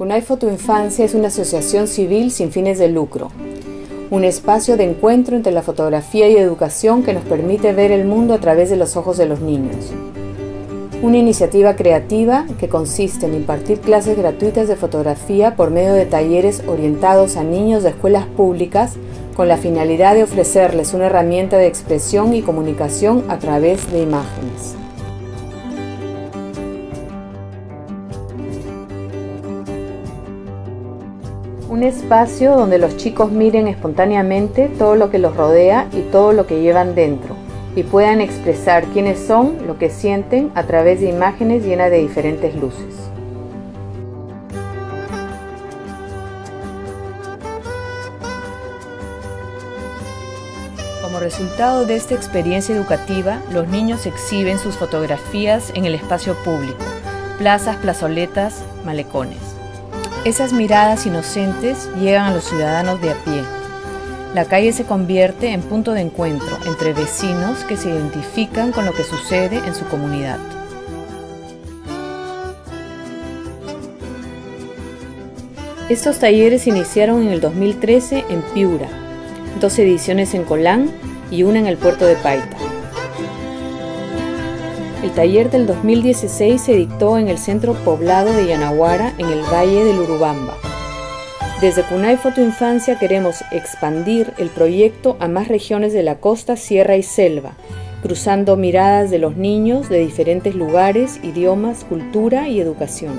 CUNAI Foto Infancia es una asociación civil sin fines de lucro, un espacio de encuentro entre la fotografía y educación que nos permite ver el mundo a través de los ojos de los niños. Una iniciativa creativa que consiste en impartir clases gratuitas de fotografía por medio de talleres orientados a niños de escuelas públicas con la finalidad de ofrecerles una herramienta de expresión y comunicación a través de imágenes. Un espacio donde los chicos miren espontáneamente todo lo que los rodea y todo lo que llevan dentro y puedan expresar quiénes son, lo que sienten a través de imágenes llenas de diferentes luces. Como resultado de esta experiencia educativa, los niños exhiben sus fotografías en el espacio público, plazas, plazoletas, malecones. Esas miradas inocentes llegan a los ciudadanos de a pie. La calle se convierte en punto de encuentro entre vecinos que se identifican con lo que sucede en su comunidad. Estos talleres iniciaron en el 2013 en Piura, dos ediciones en Colán y una en el puerto de Paita. El taller del 2016 se dictó en el centro poblado de Yanaguara, en el Valle del Urubamba. Desde Cunay Foto Infancia queremos expandir el proyecto a más regiones de la costa, sierra y selva, cruzando miradas de los niños de diferentes lugares, idiomas, cultura y educación.